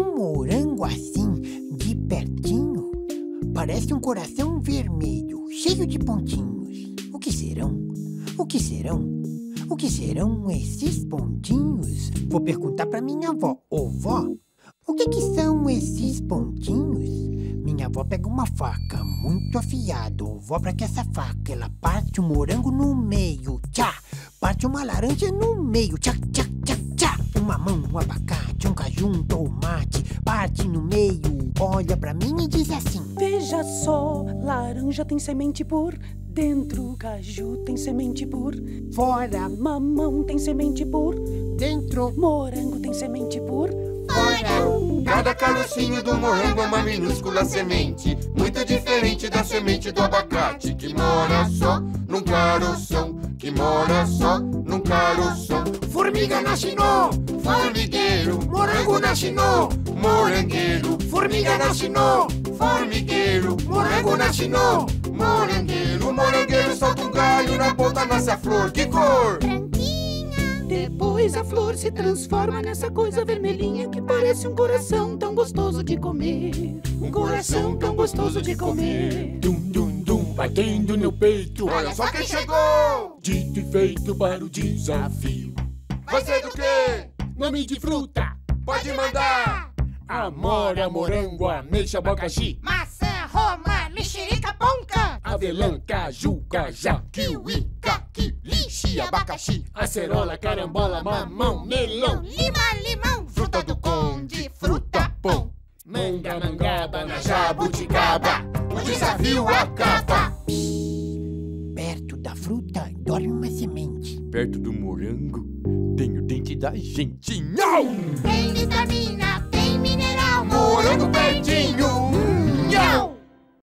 Um morango assim, de pertinho, parece um coração vermelho, cheio de pontinhos. O que serão? O que serão? O que serão esses pontinhos? Vou perguntar para minha avó. Ô vó, o que que são esses pontinhos? Minha avó pega uma faca muito afiada. Vó, pra que essa faca? Ela parte um morango no meio. Tchá! Parte uma laranja no meio. Tchá, tchá, tchá, tchá. Um mamão, um abacate, um caju, um tomate. Parte no meio. Olha pra mim e diz assim. Veja só, laranja tem semente por dentro, caju tem semente por Fora, mamão tem semente por dentro, morango tem semente por Cada carocinho do morango é uma minúscula semente, muito diferente da semente do abacate, que mora só num caroção, que mora só num caroção. Formiga no Formigueiro, morango nasce no morangueiro, Formiga nasce no formigueiro, morango nasce no morangueiro, morangueiro solta um galho na ponta nasce a flor. Que cor? Depois a flor se transforma nessa coisa vermelhinha que parece um coração tão gostoso de comer. Um coração tão gostoso de comer. Dum, dum, dum, batendo no peito. Olha só quem chegou! Dito e feito para o desafio. Vai ser do quê? Nome de fruta: Pode mandar! amora, morango, ameixa, abacaxi, Maçã, romã, mexerica, ponca. avelã, caju, cajá, Kiwi, caqui, lixe, abacaxi, acerola, carambola, mamão, melão, Lima, limão. fruta do conde, fruta pão. manga, mangaba, na Jabuticaba, o desafio acaba. Perto da fruta dorme uma semente. Perto do morango tem da gente. Não! Tem vitamina